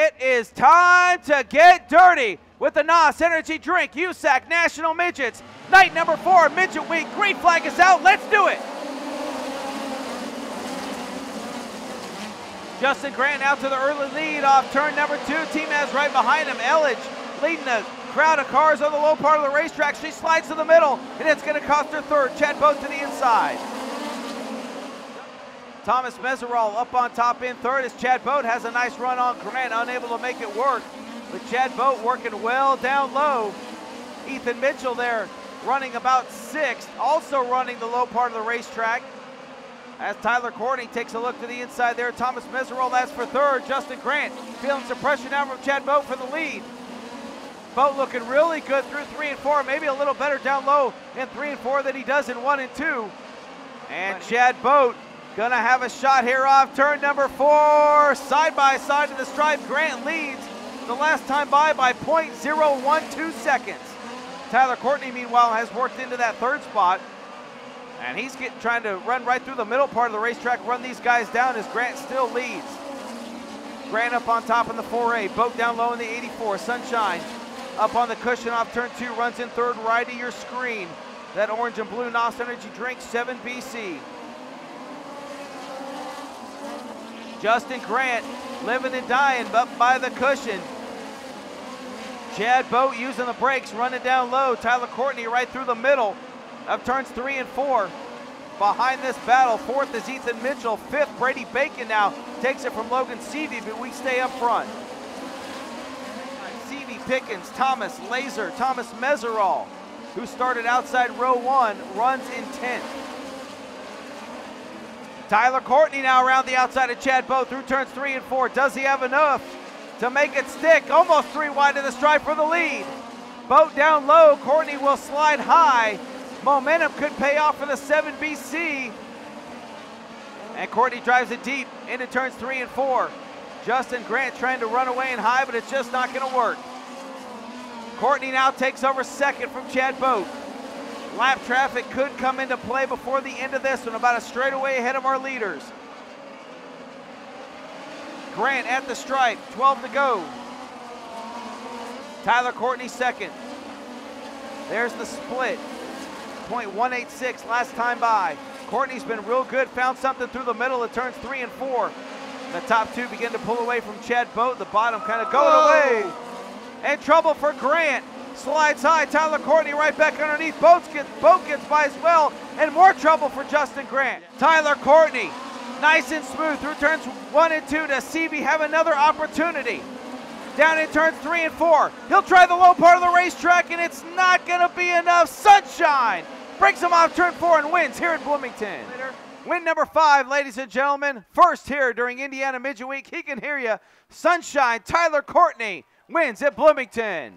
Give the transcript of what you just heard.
It is time to get dirty with the NOS Energy Drink USAC National Midgets. Night number four, Midget Week. Green flag is out. Let's do it. Justin Grant out to the early lead off turn number two. Team has right behind him. Elledge leading the crowd of cars on the low part of the racetrack. She slides to the middle, and it's going to cost her third. Chad Boat to the inside. Thomas Meseraull up on top in third as Chad Boat has a nice run on Grant, unable to make it work. But Chad Boat working well down low. Ethan Mitchell there running about sixth, also running the low part of the racetrack. As Tyler Courtney takes a look to the inside there, Thomas Meseraull that's for third. Justin Grant feeling some pressure now from Chad Boat for the lead. Boat looking really good through three and four, maybe a little better down low in three and four than he does in one and two. And Chad Boat gonna have a shot here off turn number four. Side by side to the stripe, Grant leads the last time by by 0.012 seconds. Tyler Courtney, meanwhile, has worked into that third spot. And he's getting, trying to run right through the middle part of the racetrack, run these guys down as Grant still leads. Grant up on top in the 4A, Boat down low in the 84, Sunshine up on the cushion off turn two, runs in third right of your screen. That orange and blue NOS Energy drink, 7BC. Justin Grant living and dying up by the cushion. Chad Boat using the brakes, running down low. Tyler Courtney right through the middle of turns three and four. Behind this battle, fourth is Ethan Mitchell. Fifth, Brady Bacon now takes it from Logan Seavey, but we stay up front. Seavey, Pickens, Thomas, Laser, Thomas Meseraull, who started outside row one, runs in 10th. Tyler Courtney now around the outside of Chad Boat through turns three and four. Does he have enough to make it stick? Almost three wide to the stripe for the lead. Boat down low. Courtney will slide high. Momentum could pay off for the 7BC. And Courtney drives it deep into turns three and four. Justin Grant trying to run away and high, but it's just not going to work. Courtney now takes over second from Chad Boat. Lap traffic could come into play before the end of this one, about a straightaway ahead of our leaders. Grant at the stripe, 12 to go. Tyler Courtney second. There's the split. 0.186 last time by. Courtney's been real good, found something through the middle of turns three and four. The top two begin to pull away from Chad Boat. The bottom kind of going Whoa. away. And trouble for Grant. Slides high. Tyler Courtney right back underneath. Boat gets, Boat gets by as well. And more trouble for Justin Grant. Tyler Courtney, nice and smooth through turns one and two to Seavey have another opportunity. Down in turns three and four. He'll try the low part of the racetrack, and it's not going to be enough. Sunshine breaks him off turn four and wins here in Bloomington. Win number five, ladies and gentlemen. First here during Indiana Midget Week. He can hear you. Sunshine, Tyler Courtney wins at Bloomington.